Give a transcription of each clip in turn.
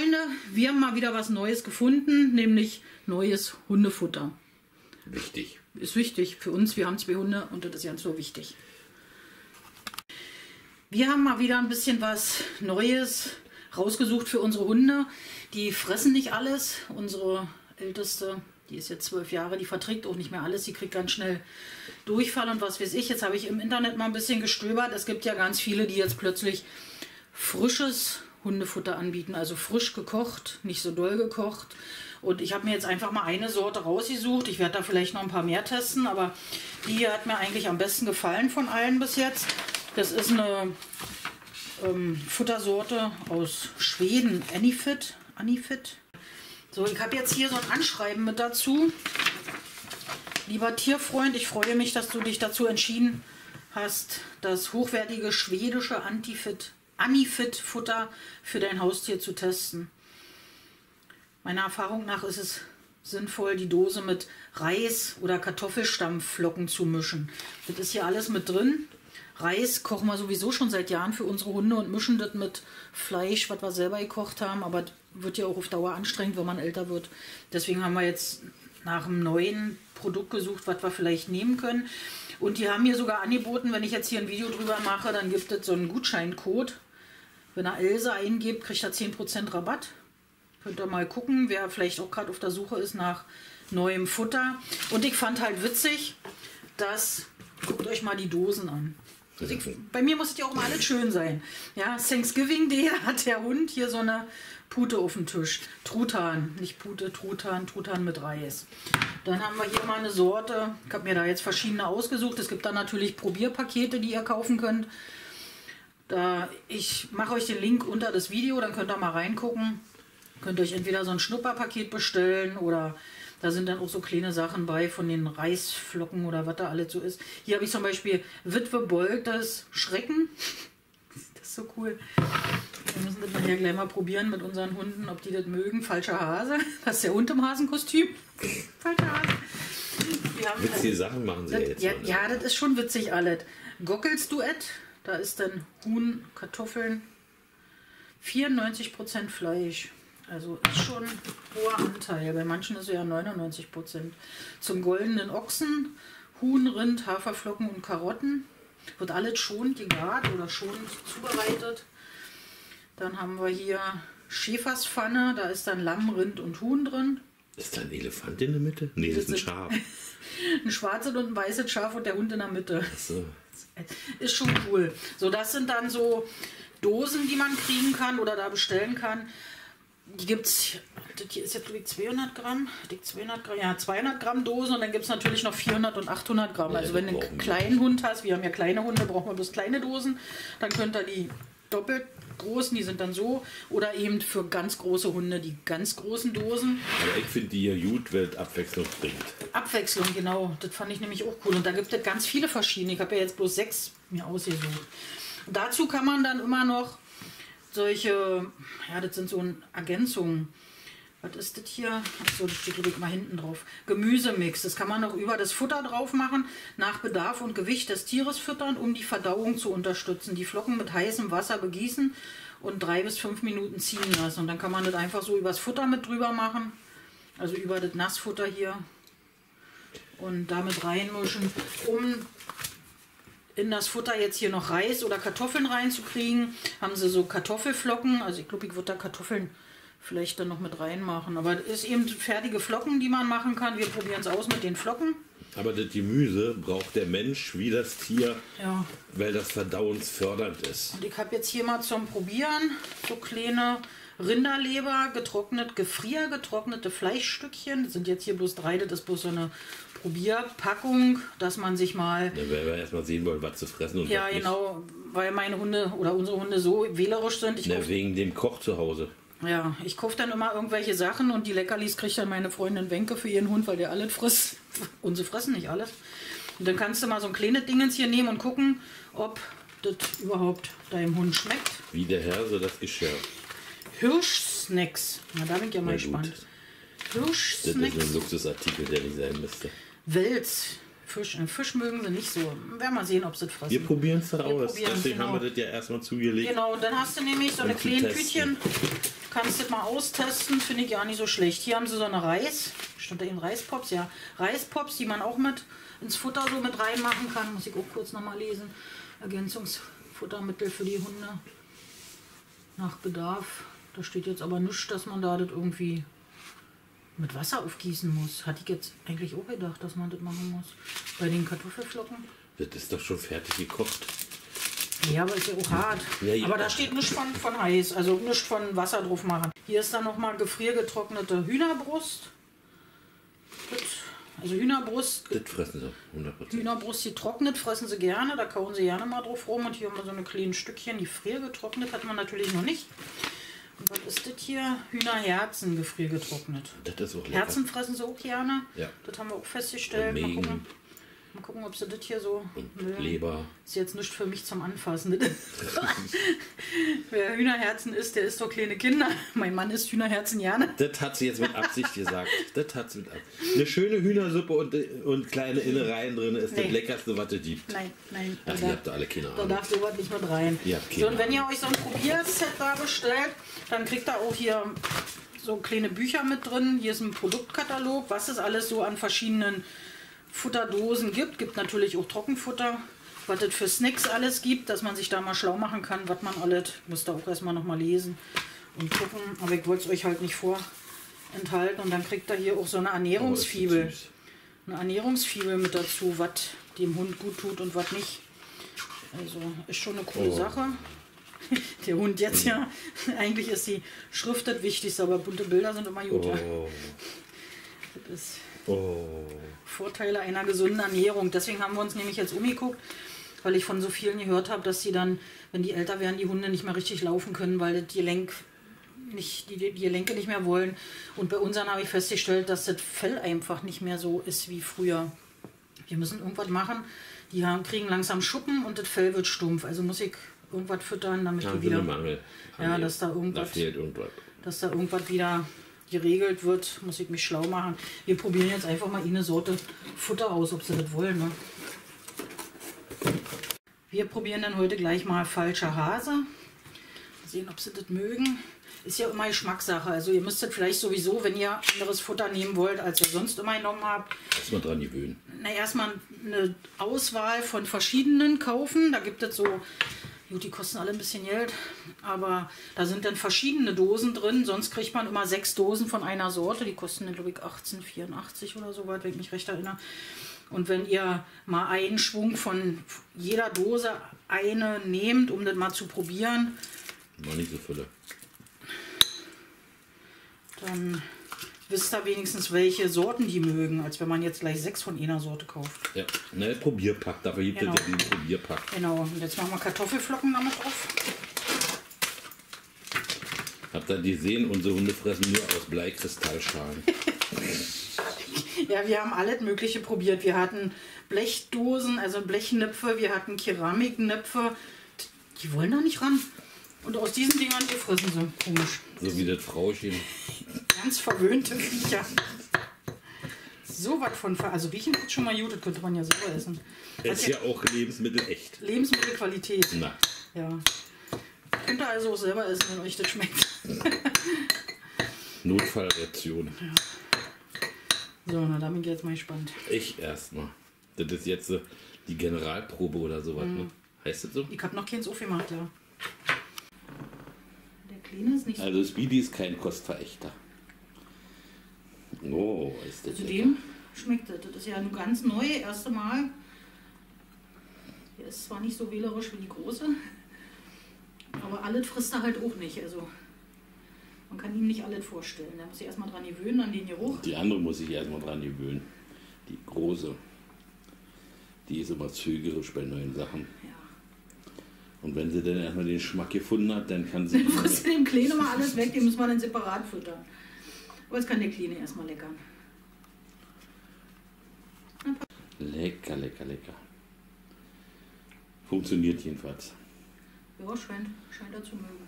Freunde, wir haben mal wieder was Neues gefunden, nämlich neues Hundefutter. Wichtig. Ist wichtig für uns, wir haben zwei Hunde und das ist ganz so wichtig. Wir haben mal wieder ein bisschen was Neues rausgesucht für unsere Hunde. Die fressen nicht alles. Unsere älteste, die ist jetzt zwölf Jahre, die verträgt auch nicht mehr alles. Die kriegt ganz schnell Durchfall und was weiß ich. Jetzt habe ich im Internet mal ein bisschen gestöbert. Es gibt ja ganz viele, die jetzt plötzlich frisches Hundefutter anbieten, also frisch gekocht, nicht so doll gekocht. Und ich habe mir jetzt einfach mal eine Sorte rausgesucht. Ich werde da vielleicht noch ein paar mehr testen, aber die hier hat mir eigentlich am besten gefallen von allen bis jetzt. Das ist eine ähm, Futtersorte aus Schweden, Anifit. Anifit. So, ich habe jetzt hier so ein Anschreiben mit dazu. Lieber Tierfreund, ich freue mich, dass du dich dazu entschieden hast, das hochwertige schwedische Antifit, Anifit-Futter für dein Haustier zu testen. Meiner Erfahrung nach ist es sinnvoll, die Dose mit Reis- oder Kartoffelstampfflocken zu mischen. Das ist hier alles mit drin. Reis kochen wir sowieso schon seit Jahren für unsere Hunde und mischen das mit Fleisch, was wir selber gekocht haben. Aber wird ja auch auf Dauer anstrengend, wenn man älter wird. Deswegen haben wir jetzt nach einem neuen Produkt gesucht, was wir vielleicht nehmen können. Und die haben mir sogar angeboten, wenn ich jetzt hier ein Video drüber mache, dann gibt es so einen Gutscheincode. Wenn er Else eingibt, kriegt er 10% Rabatt. Könnt ihr mal gucken, wer vielleicht auch gerade auf der Suche ist nach neuem Futter. Und ich fand halt witzig, dass, guckt euch mal die Dosen an. Ich, bei mir muss es ja auch mal alles schön sein. Ja, Thanksgiving Day hat der Hund hier so eine Pute auf dem Tisch. Truthahn, nicht Pute, Truthahn, Truthahn mit Reis. Dann haben wir hier mal eine Sorte. Ich habe mir da jetzt verschiedene ausgesucht. Es gibt da natürlich Probierpakete, die ihr kaufen könnt. Da, ich mache euch den Link unter das Video, dann könnt ihr mal reingucken. Könnt euch entweder so ein Schnupperpaket bestellen oder da sind dann auch so kleine Sachen bei von den Reisflocken oder was da alles so ist. Hier habe ich zum Beispiel Witwe Boltes Schrecken. Das ist so cool. Wir müssen das nachher gleich mal probieren mit unseren Hunden, ob die das mögen. Falscher Hase. Das ist der Hund im Hasenkostüm. Falscher Hase. Witzige Sachen machen sie das, jetzt. Ja, mal, ne? ja, das ist schon witzig alles. Gockels-Duett. Da ist dann Huhn, Kartoffeln. 94% Fleisch. Also ist schon ein hoher Anteil. Bei manchen ist es ja 99%. Zum goldenen Ochsen, Huhn, Rind, Haferflocken und Karotten. Wird alles schon gegart oder schon zubereitet. Dann haben wir hier Schäferspfanne. Da ist dann Lamm, Rind und Huhn drin. Ist da ein Elefant in der Mitte? Nee, das ist ein Schaf. Ein schwarzes und ein weißes Schaf und der Hund in der Mitte. So. Ist schon cool. So, das sind dann so Dosen, die man kriegen kann oder da bestellen kann. Die gibt es, das hier ist jetzt glaube ich 200 Gramm, die 200 Gramm, ja 200 Gramm Dosen und dann gibt es natürlich noch 400 und 800 Gramm. Also wenn du einen kleinen Hund hast, wir haben ja kleine Hunde, brauchen wir bloß kleine Dosen, dann könnt ihr die doppelt großen, die sind dann so, oder eben für ganz große Hunde die ganz großen Dosen. Aber ich finde die hier gut, weil es Abwechslung bringt. Abwechslung, genau. Das fand ich nämlich auch cool. Und da gibt es ganz viele verschiedene. Ich habe ja jetzt bloß sechs mir ausgesucht. Und dazu kann man dann immer noch solche, ja, das sind so Ergänzungen. Was ist das hier? Achso, das steht ich mal hinten drauf. Gemüsemix. Das kann man noch über das Futter drauf machen. Nach Bedarf und Gewicht des Tieres füttern, um die Verdauung zu unterstützen. Die Flocken mit heißem Wasser begießen und drei bis fünf Minuten ziehen lassen. Und dann kann man das einfach so übers Futter mit drüber machen. Also über das Nassfutter hier. Und damit reinmischen, um in das Futter jetzt hier noch Reis oder Kartoffeln reinzukriegen, haben sie so Kartoffelflocken. Also ich glaube, ich würde da Kartoffeln vielleicht dann noch mit reinmachen. Aber das ist eben fertige Flocken, die man machen kann. Wir probieren es aus mit den Flocken. Aber das Gemüse braucht der Mensch wie das Tier, Ja. weil das verdauungsfördernd ist. Und ich habe jetzt hier mal zum Probieren so kleine Rinderleber, getrocknet, gefriergetrocknete Fleischstückchen. Das sind jetzt hier bloß drei, das ist bloß so eine Probierpackung, dass man sich mal Da werden wir erstmal sehen wollen, was zu fressen und Ja, was nicht. genau, weil meine Hunde oder unsere Hunde so wählerisch sind. Ich Na, wegen dem Koch zu Hause. Ja, ich kaufe dann immer irgendwelche Sachen und die Leckerlis kriegt dann meine Freundin Wenke für ihren Hund, weil der alles frisst. Und sie fressen nicht alles. Und dann kannst du mal so ein kleines Dingens hier nehmen und gucken, ob das überhaupt deinem Hund schmeckt. Wie der Herr, so das Geschirr. Hirschsnacks. Na, da bin ich ja mal Na gespannt. Das ist Hirschsnacks. ein Luxusartikel, der nicht sein müsste. Wels. Fisch, äh, Fisch mögen sie nicht so. Werden wir sehen, ob sie das fressen. Wir probieren es dann aus. probieren's, Deswegen genau. haben wir das ja erstmal zugelegt. Genau, dann hast du nämlich so eine kleine. Tütchen. Kannst du das mal austesten, finde ich gar nicht so schlecht. Hier haben sie so eine Reis, stand da eben Reispops, ja. Reispops, die man auch mit ins Futter so mit reinmachen kann. Muss ich auch kurz nochmal lesen. Ergänzungsfuttermittel für die Hunde. Nach Bedarf. Da steht jetzt aber nichts, dass man da das irgendwie mit Wasser aufgießen muss. Hatte ich jetzt eigentlich auch gedacht, dass man das machen muss. Bei den Kartoffelflocken. Das ist doch schon fertig gekocht. Ja, aber ist ja auch hart. Ja, ja. Aber da steht nichts von, von heiß, also nichts von Wasser drauf machen. Hier ist dann nochmal gefriergetrocknete Hühnerbrust. Das, also Hühnerbrust, Das fressen sie, 100%. Hühnerbrust, die trocknet, fressen sie gerne, da kauen sie gerne mal drauf rum. Und hier haben wir so eine kleinen Stückchen, die friergetrocknet hat man natürlich noch nicht. Was ist das hier? Hühnerherzen gefriergetrocknet. Das ist auch lecker. Herzen fressen sie auch gerne. Ja. Das haben wir auch festgestellt. Mal gucken, mal gucken, ob sie das hier so mögen. Leber. Ist jetzt nicht für mich zum Anfassen. Wer Hühnerherzen isst, der isst doch kleine Kinder. Mein Mann isst Hühnerherzen gerne. Das hat sie jetzt mit Absicht gesagt. Das hat sie mit Absicht. Eine schöne Hühnersuppe und, und kleine Innereien drin ist das Nee. leckerste, was es gibt. Nein, nein. Ach, ihr habt da alle keine Da darf sowas nicht mit rein. Habt So, und wenn ihr euch so ein Probierset da bestellt, dann kriegt ihr auch hier so kleine Bücher mit drin. Hier ist ein Produktkatalog, was es alles so an verschiedenen Futterdosen gibt. Gibt natürlich auch Trockenfutter, was es für Snacks alles gibt, dass man sich da mal schlau machen kann, was man alles. Muss da auch erstmal noch mal lesen und gucken. Aber ich wollte es euch halt nicht vorenthalten. Und dann kriegt ihr hier auch so eine Ernährungsfibel eine Ernährungsfibel mit dazu, was dem Hund gut tut und was nicht. Also ist schon eine coole Oh. Sache. Der Hund jetzt ja, eigentlich ist die Schrift das Wichtigste, aber bunte Bilder sind immer gut. Ja. Oh, Das ist oh. Vorteile einer gesunden Ernährung. Deswegen haben wir uns nämlich jetzt umgeguckt, weil ich von so vielen gehört habe, dass sie dann, wenn die älter werden, die Hunde nicht mehr richtig laufen können, weil das Gelenk nicht, die, die Gelenke nicht mehr wollen. Und bei unseren habe ich festgestellt, dass das Fell einfach nicht mehr so ist wie früher. Wir müssen irgendwas machen. Die haben, kriegen langsam Schuppen und das Fell wird stumpf. Also muss ich irgendwas füttern, damit Haben die wieder, Mangel. Ja, dass da irgendwas- Da fehlt irgendwas. dass da irgendwas wieder geregelt wird, muss ich mich schlau machen. Wir probieren jetzt einfach mal eine Sorte Futter aus, ob sie das wollen. Ne? Wir probieren dann heute gleich mal falscher Hase. Mal Sehen, ob sie das mögen. Ist ja immer Geschmackssache. Also ihr müsstet vielleicht sowieso, wenn ihr anderes Futter nehmen wollt, als ihr sonst immer genommen habt, Erstmal dran gewöhnen. na, erstmal eine Auswahl von verschiedenen kaufen. Da gibt es so, gut, die kosten alle ein bisschen Geld, aber da sind dann verschiedene Dosen drin. Sonst kriegt man immer sechs Dosen von einer Sorte. Die kosten, dann, glaube ich, 18,84 oder so weit, wenn ich mich recht erinnere. Und wenn ihr mal einen Schwung von jeder Dose eine nehmt, um das mal zu probieren, Noch nicht so viele. dann wisst ihr wenigstens, welche Sorten die mögen, als wenn man jetzt gleich sechs von einer Sorte kauft. Ja, ne, Probierpack. Dafür gibt Genau. es ja den Probierpack. Genau, und jetzt machen wir Kartoffelflocken damit drauf. Habt ihr gesehen, unsere Hunde fressen nur aus Bleikristallschalen. Ja, wir haben alles Mögliche probiert. Wir hatten Blechdosen, also Blechnöpfe, wir hatten Keramiknöpfe. Die wollen da nicht ran. Und aus diesen Dingern die fressen sie. Komisch. So wie das Frauchen. Ganz verwöhnte Viecher. So was von. ver- Also riechen tut schon mal gut, das könnte man ja selber essen. Ist ja auch Lebensmittel echt. Lebensmittelqualität. Na, Ja. Könnt ihr also auch selber essen, wenn euch das schmeckt. Notfallreaktion. So, na, da bin ich jetzt mal gespannt. Ich erstmal. Das ist jetzt die Generalprobe oder sowas. Mhm. Ne? Heißt das so? Ich habe noch keins aufgemacht, ja. Der Kleine ist nicht so. Also Speedy ist kein Kostverächter. Oh, ist das. Zudem schmeckt das. Das ist ja nur ganz neu, erste Mal. Der ist zwar nicht so wählerisch wie die große, aber alles frisst er halt auch nicht. Also man kann ihm nicht alles vorstellen. Da muss sich erstmal dran gewöhnen, an den Geruch. Die andere muss ich erstmal dran gewöhnen. Die große. Die ist immer zögerisch bei neuen Sachen. Ja. Und wenn sie dann erstmal den Geschmack gefunden hat, dann kann sie. Frisst dem Kleinen mal alles weg, den muss man dann separat füttern. Aber jetzt kann der Kleine erstmal leckern. lecker, lecker, lecker. Funktioniert jedenfalls. Ja, scheint, scheint er zu mögen.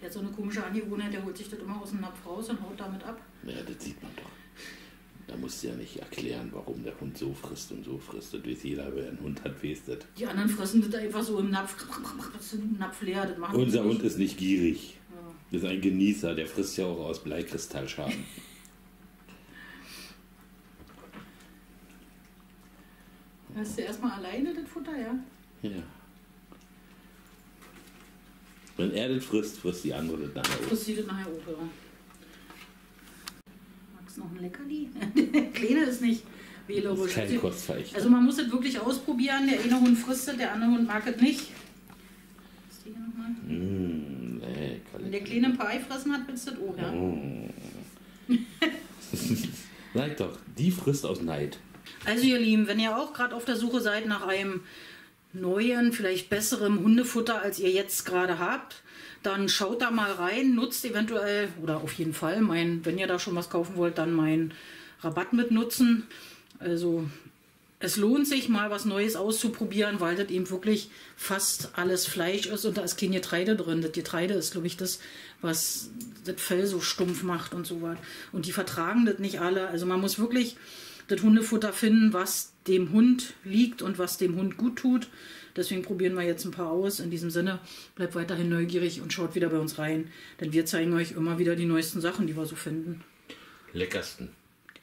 Der hat so eine komische Angewohnheit, der holt sich das immer aus dem Napf raus und haut damit ab. Ja, das sieht man doch. Da musst du ja nicht erklären, warum der Hund so frisst und so frisst. Das weiß jeder, wer einen Hund hat, weiß das. Die anderen fressen das einfach so im Napf, im Napf leer. Das machen Unser Hund ist nicht gierig. Das ist ein Genießer, der frisst ja auch aus Bleikristallschalen. Hast du erstmal alleine das Futter, ja? ja. Wenn er das frisst, frisst die andere das nachher auch. Das sieht das nachher auch, ja. Magst du noch ein Leckerli? Der Kleine ist nicht wählerisch. ist kein Kostverächter. Also man muss das wirklich ausprobieren. Der eine Hund frisst es, der andere Hund mag es nicht. Was ist die hier nochmal? Lecker, Wenn der. Kleine ein Pie fressen hat, willst du das auch, ja? Mm. Sag doch, die frisst aus Neid. Also ihr Lieben, wenn ihr auch gerade auf der Suche seid nach einem neuen, vielleicht besserem Hundefutter, als ihr jetzt gerade habt, dann schaut da mal rein, nutzt eventuell oder auf jeden Fall mein, wenn ihr da schon was kaufen wollt, dann meinen Rabatt mitnutzen. Also es lohnt sich mal was Neues auszuprobieren, weil das eben wirklich fast alles Fleisch ist und da ist kein Getreide drin. Das Getreide ist, glaube ich, das, was das Fell so stumpf macht und so was. Und die vertragen das nicht alle. Also man muss wirklich das Hundefutter finden, was dem Hund liegt und was dem Hund gut tut. Deswegen probieren wir jetzt ein paar aus. In diesem Sinne, bleibt weiterhin neugierig und schaut wieder bei uns rein. Denn wir zeigen euch immer wieder die neuesten Sachen, die wir so finden. Leckersten.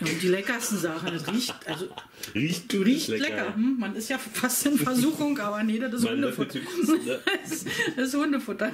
Und die leckersten Sachen. Das riecht, also Riecht, riecht lecker. Hm? Man ist ja fast in Versuchung, aber nee, das ist Hundefutter. ne? Das ist Hundefutter.